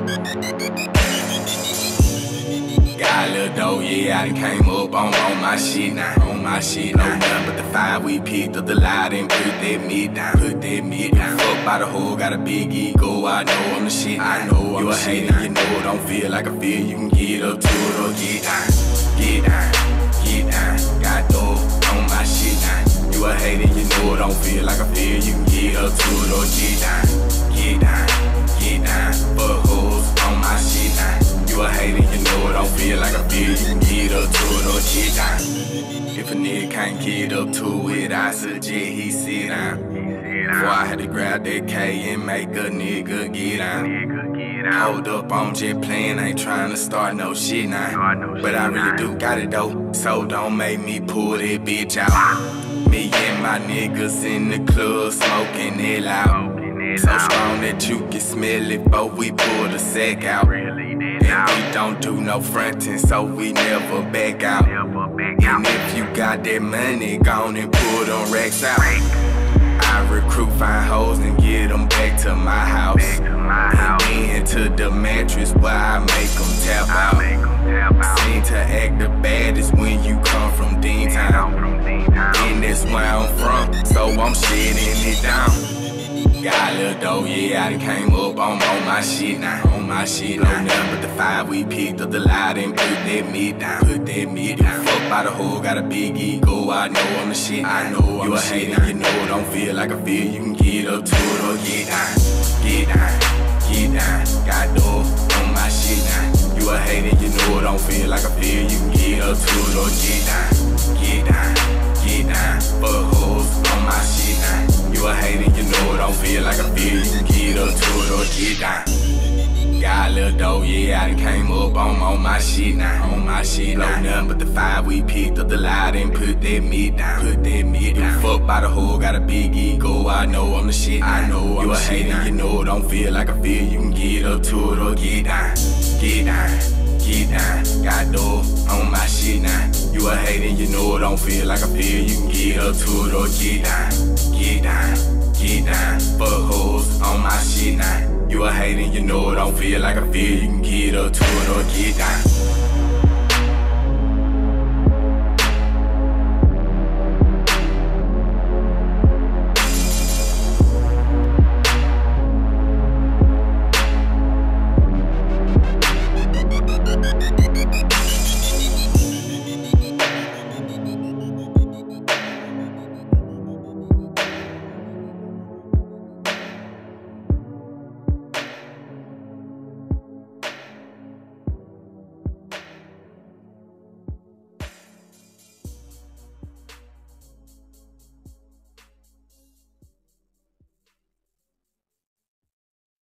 Got a little dough, yeah, I came up on, on my shit now, on my shit. No nothing but the five we picked up the lie, and put that meat down, put that meat down. Fuck by the hole, got a big ego, I know I'm the shit, I know I'm you a hater, you know don't feel like I feel, you can get up to it or get down, get down, get down. Got dough on my shit now. You a hater, you know don't feel like I feel, you can get up to it or get down, get down, get down. Fuck get up to it or get down. If a nigga can't get up to it, I suggest he sit down. Before I had to grab that K and make a nigga get out. Hold up, I'm just playing, ain't trying to start no shit now. But I really do got it though, so don't make me pull that bitch out. Me and my niggas in the club smoking it loud. So strong that you can smell it, but we pull the sack out. And we don't do no fronting, so we never back out. And if you got that money, gone and pull them racks out. I recruit fine hoes and get them back to my house. And then to the mattress where I make them tap out. Seem to act the baddest when you come from Deentown. And that's where I'm from, so I'm shitting it down. Got a little dough, yeah, I done came up on, on my shit now, on my shit. No nothing but the five we picked up the lot and put that meat down, put that meat down. Fuck by the hole, got a big ego, I know I'm the shit. I know I'm you a hater, you know don't feel like I feel. You can get up to it or get down, get down, get down. Got dough on my shit now. You a hater, you know it don't feel like I feel. You can get up to it or get down, get down, get down. Fuck hoes on my shit now. You a hater, don't feel like. You can get up to it or get down. Got a little dough, yeah, I done came up on, on my shit now, on my shit now. Nothing but the five we picked up the lot and put that meat down, put that meat down. Fuck by the hole, got a big ego, I know I'm the shit. I know I'm you a hater, you know don't feel like I feel. You can get up to it or get down, get down, get down. Got dough on my shit now. You a hater, you know don't feel like I feel. You can get up to it or get down, get down, get down. Fuck hoes on my shit now. You a hater, you know it, don't feel like I feel. You can get up to it or get down.